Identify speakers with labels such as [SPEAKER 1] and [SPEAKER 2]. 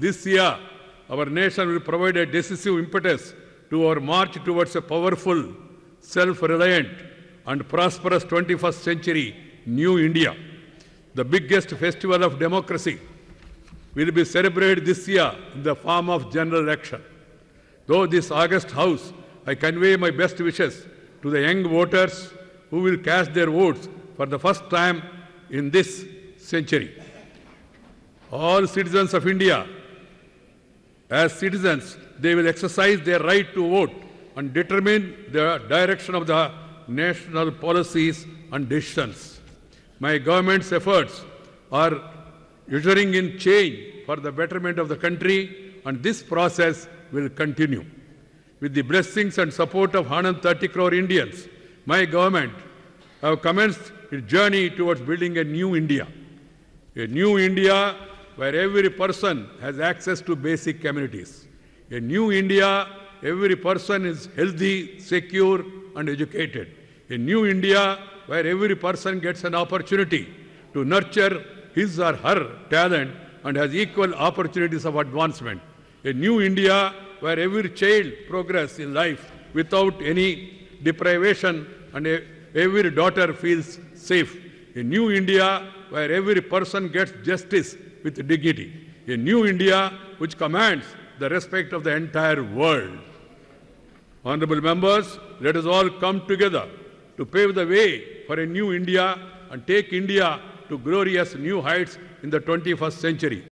[SPEAKER 1] this year, our nation will provide a decisive impetus to our march towards a powerful, self-reliant and prosperous 21st century New India. The biggest festival of democracy will be celebrated this year in the form of general election. Though this August House, I convey my best wishes to the young voters who will cast their votes for the first time in this century. All citizens of India, as citizens, they will exercise their right to vote and determine the direction of the national policies and decisions. My government's efforts are ushering in change for the betterment of the country, and this process will continue. With the blessings and support of 130 crore Indians, my government have commenced its journey towards building a new India. A new India where every person has access to basic amenities. A new India, every person is healthy, secure, and educated. A new India where every person gets an opportunity to nurture his or her talent and has equal opportunities of advancement. A new India where every child progress in life without any deprivation and a- every daughter feels safe. A new India where every person gets justice with dignity. A new India which commands the respect of the entire world. Honorable members, let us all come together to pave the way for a new India and take India to glorious new heights in the 21st century.